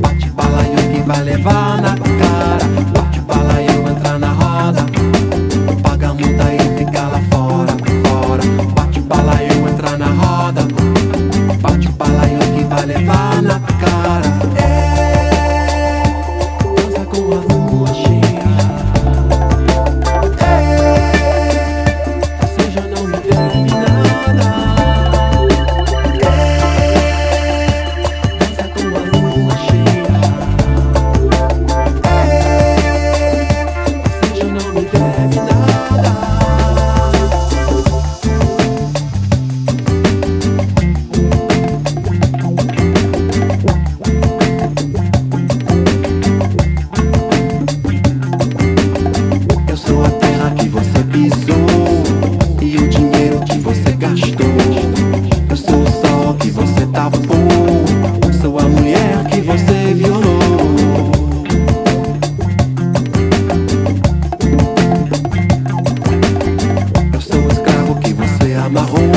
Bate balaio que vai levar na cara. nada. marron.